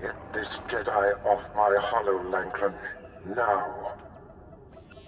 Get this Jedi off my holo, Lanklin. Now.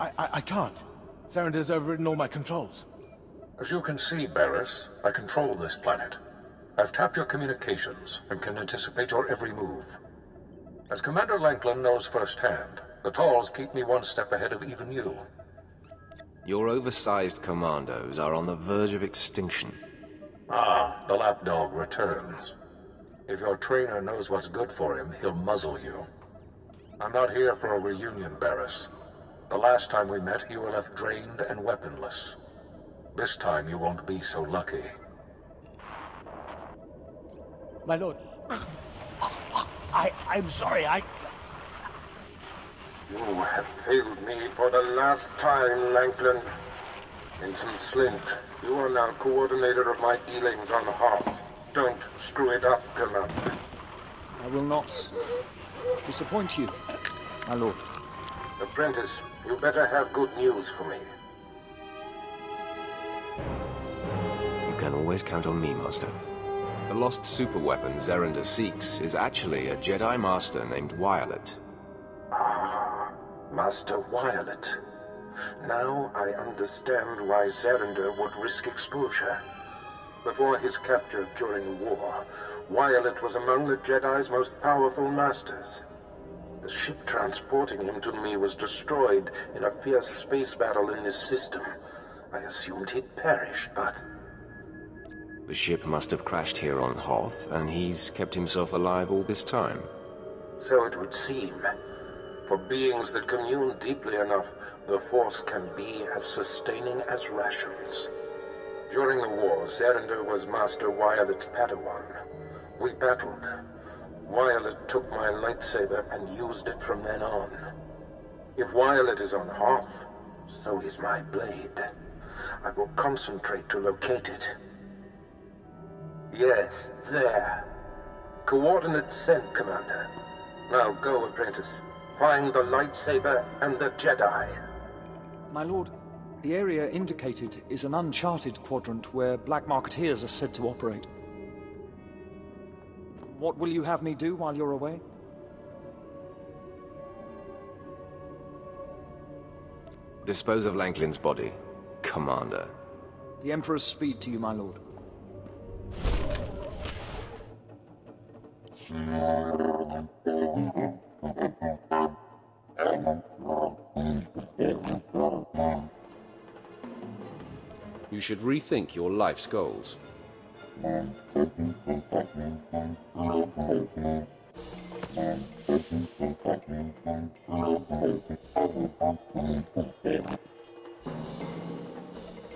I, I, I can't. Xerender's overridden all my controls. As you can see, Baras, I control this planet. I've tapped your communications and can anticipate your every move. As Commander Lanklin knows firsthand, the Talz keep me one step ahead of even you. Your oversized commandos are on the verge of extinction. Ah, the lapdog returns. If your trainer knows what's good for him, he'll muzzle you. I'm not here for a reunion, Baras. The last time we met, you were left drained and weaponless. This time you won't be so lucky. My lord. I, I'm sorry, I... You have failed me for the last time, Lanklin. Ensign Slint, you are now coordinator of my dealings on the Hoth. Don't screw it up, Commander. I will not disappoint you, my lord. Apprentice, you better have good news for me. You can always count on me, Master. The lost superweapon Xerender seeks is actually a Jedi Master named Wyolet. Ah, Master Wyolet. Now I understand why Xerender would risk exposure. Before his capture during the war, Wyolet was among the Jedi's most powerful masters. The ship transporting him to me was destroyed in a fierce space battle in this system. I assumed he'd perished, but... The ship must have crashed here on Hoth, and he's kept himself alive all this time. So it would seem. For beings that commune deeply enough, the Force can be as sustaining as rations. During the war, Xerender was Master Wyolet's Padawan. We battled. Wyolet took my lightsaber and used it from then on. If Wyolet is on Hoth, so is my blade. I will concentrate to locate it. Yes, there. Coordinates sent, Commander. Now go, apprentice. Find the lightsaber and the Jedi. My lord, the area indicated is an uncharted quadrant where black marketeers are said to operate. What will you have me do while you're away? Dispose of Lanklin's body, Commander. The Emperor's speed to you, my lord. You should rethink your life's goals.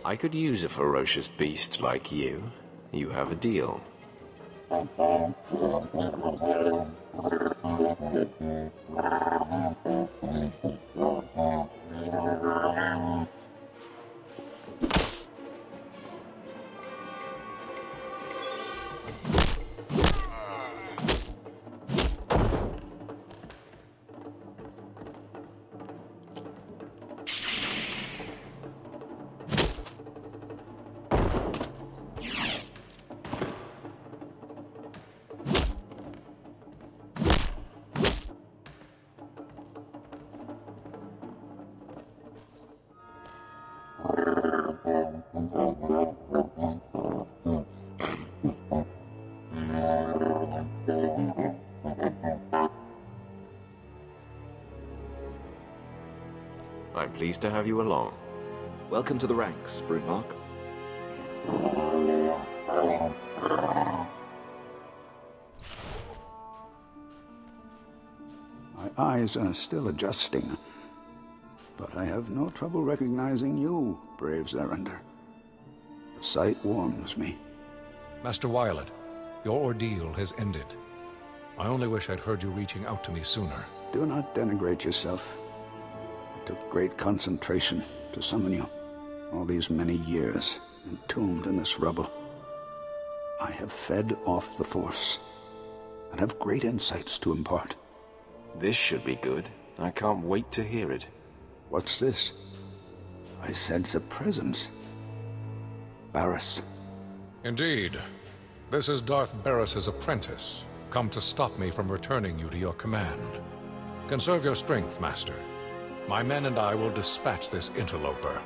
I could use a ferocious beast like you. You have a deal. I'm pleased to have you along. Welcome to the ranks, Broonmark. My eyes are still adjusting, but I have no trouble recognizing you, brave Xerender. The sight warms me. Master Wyolet, your ordeal has ended. I only wish I'd heard you reaching out to me sooner. Do not denigrate yourself. It took great concentration to summon you. All these many years, entombed in this rubble. I have fed off the Force, and have great insights to impart. This should be good. I can't wait to hear it. What's this? I sense a presence. Baras. Indeed. This is Darth Baras's apprentice, come to stop me from returning you to your command. Conserve your strength, Master. My men and I will dispatch this interloper.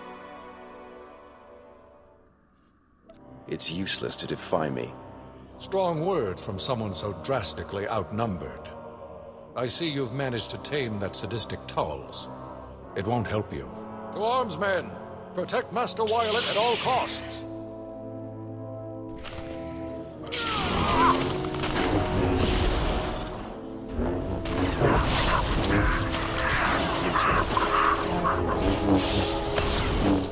It's useless to defy me. Strong words from someone so drastically outnumbered. I see you've managed to tame that sadistic Talz. It won't help you. To arms, men! Protect Master Wylet at all costs! Thank you.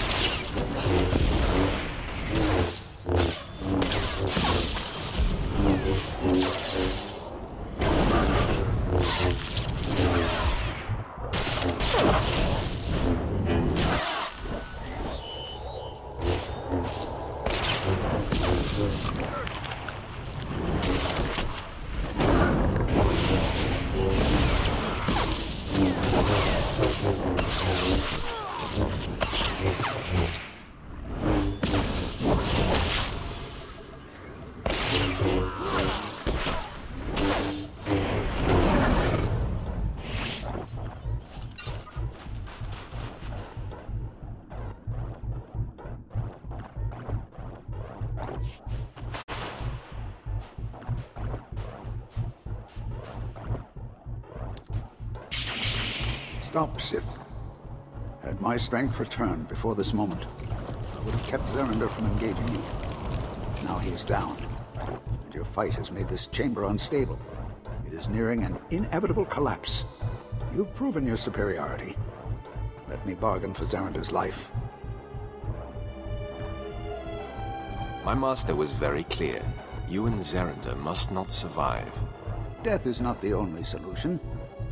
Stop, Sith. Had my strength returned before this moment, I would have kept Xerender from engaging you. Now he is down, and your fight has made this chamber unstable. It is nearing an inevitable collapse. You've proven your superiority. Let me bargain for Xerender's life. My master was very clear. You and Xerender must not survive. Death is not the only solution.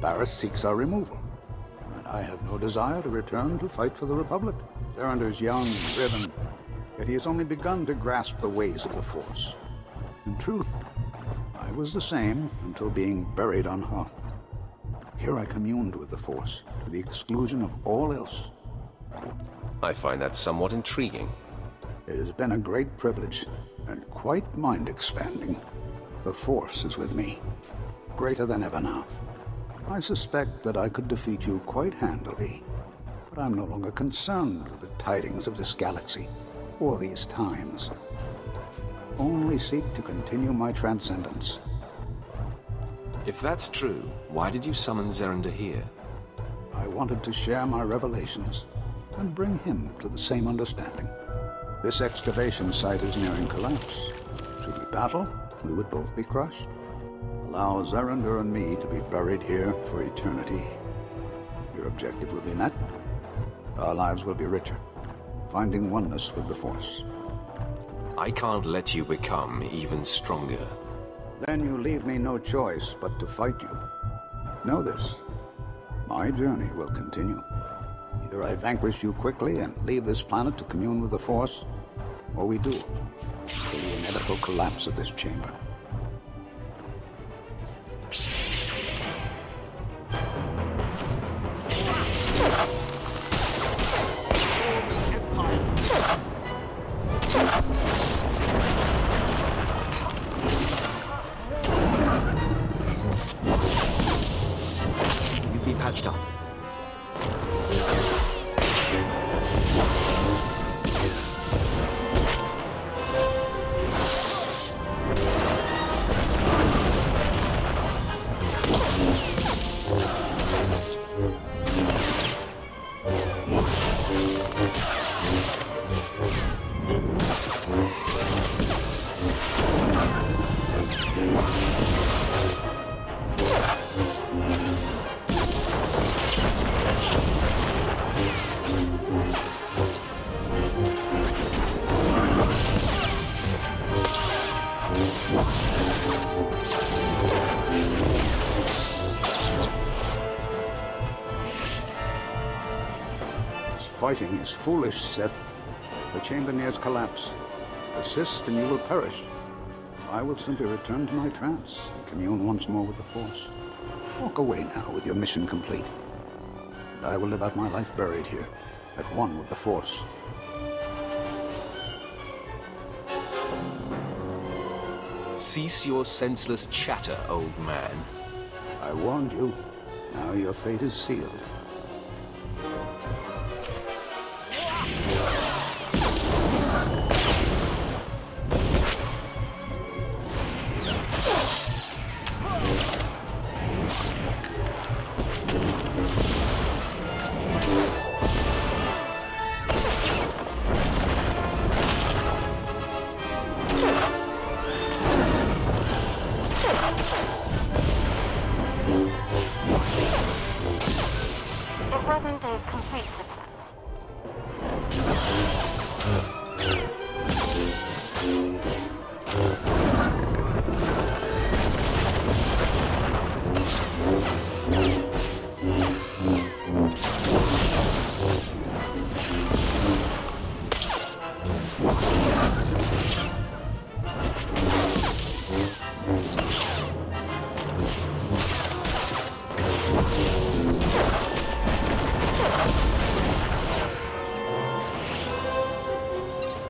Baras seeks our removal. I have no desire to return to fight for the Republic. Xerender's young, driven, yet he has only begun to grasp the ways of the Force. In truth, I was the same until being buried on Hoth. Here I communed with the Force, to the exclusion of all else. I find that somewhat intriguing. It has been a great privilege, and quite mind-expanding. The Force is with me, greater than ever now. I suspect that I could defeat you quite handily, but I'm no longer concerned with the tidings of this galaxy, or these times. I only seek to continue my transcendence. If that's true, why did you summon Xerender here? I wanted to share my revelations, and bring him to the same understanding. This excavation site is nearing collapse. Should we battle, we would both be crushed allow Xerender and me to be buried here for eternity. Your objective will be met. Our lives will be richer, finding oneness with the Force. I can't let you become even stronger. Then you leave me no choice but to fight you. Know this. My journey will continue. Either I vanquish you quickly and leave this planet to commune with the Force, or we do. The inevitable collapse of this chamber. Fighting is foolish, Sith. The chamber nears collapse. Persist and you will perish. I will simply return to my trance and commune once more with the Force. Walk away now with your mission complete. And I will live out my life buried here, at one with the Force. Cease your senseless chatter, old man. I warned you. Now your fate is sealed.